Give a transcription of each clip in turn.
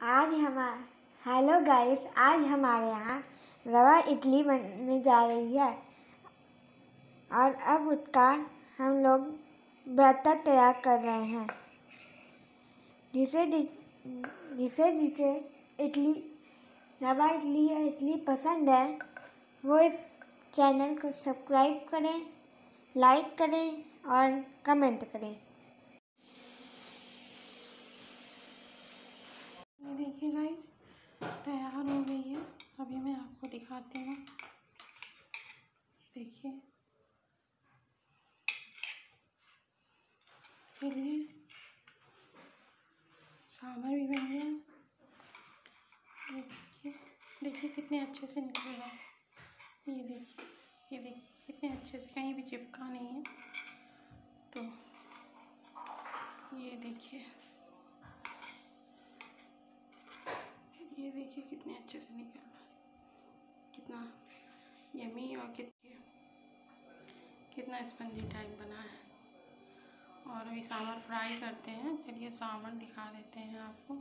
आज हमारे hello guys, आज हमारे यहाँ रवा इडली बनने जा रही है। और अब उसका हम लोग बैटर तैयार कर रहे हैं। जिसे जिसे जिसे इडली, रवा इडली या इडली पसंद है, वो इस चैनल को सब्सक्राइब करें, लाइक करें और कमेंट करें ये देखिए गाइस तैयार हो गई है। अभी मैं आपको दिखाती हूँ। देखिए। चलिए सांभर भी बन गया। देखिए। देखिए कितने अच्छे से निकल रहा है। ये देखिए। ये देखिए कितने अच्छे से। कहीं भी चिपका नहीं है। तो ये देखिए। यमी और कितने कितना स्पंजी टाइप बना है। और अभी सांभर फ्राई करते हैं। चलिए सांभर दिखा देते हैं आपको।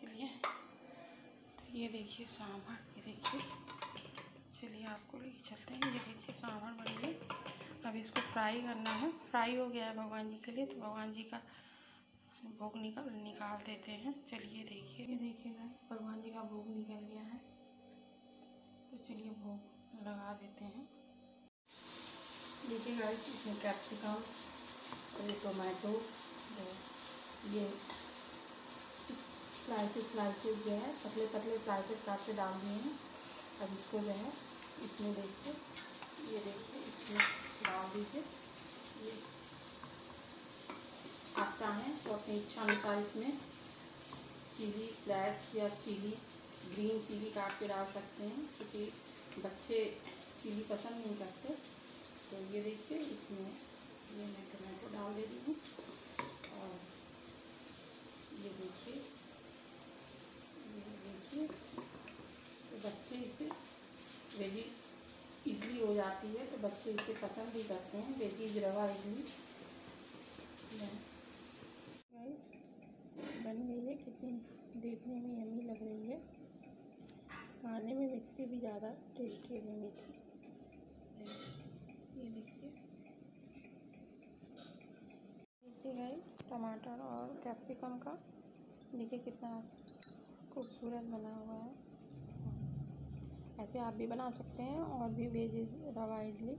चलिए तो ये देखिए सांभर ये देखिए। चलिए आपको लेके चलते हैं। ये देखिए सांभर बन गई अब इसको फ्राई करना है। फ्राई हो गया है भगवान जी के लिए तो भगवान जी का भोग निकाल निकाल देते हैं। चलिए देखिए। ये देखिएगा भगवान जी का भोग निकल गया है। तो चलिए भोग लगा देते हैं। देखिएगा इसमें कैप्सिकम और ये टोमेटो ये स्लाइसेस स्लाइसेस जो है पतले पतले स्लाइसेस काट के डाल दिए हैं। अब इसको जो है, इसमें देखिए, ये देखिए, इसमें डाल दीजिए। ये आप चाहें तो अपनी इच्छा अनुसार इसमें चिली ब्लैक या चिली ग्रीन चिली काट के डाल सकते हैं, क्योंकि बच्चे चिली पसंद नहीं करते तो ये देखिए इसमें ये मैं टमाटो डाल दे रही हूँ और ये देखिए ये देखिए तो बच्चे इसे वेजी इडली हो जाती है तो बच्चे इसे पसंद भी करते हैं वेजीज रवा इडली। बन गई है, कितनी देखने में यमी लग रही है खाने में इससे भी ज़्यादा टेस्टी बनी थी। ये देखिए। गई टमाटर और कैप्सिकम का। देखिए कितना खूबसूरत बना हुआ है। ऐसे आप भी बना सकते हैं और भी भेजिए रवा इडली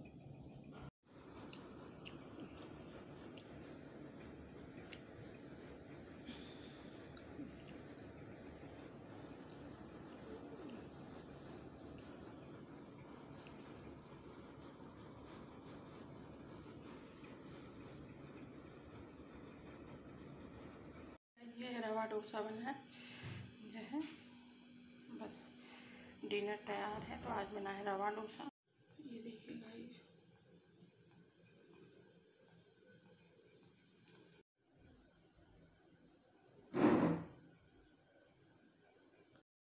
ये रवा डोसा बना है। जो है। बस डिनर तैयार है तो आज बना है रवा डोसा।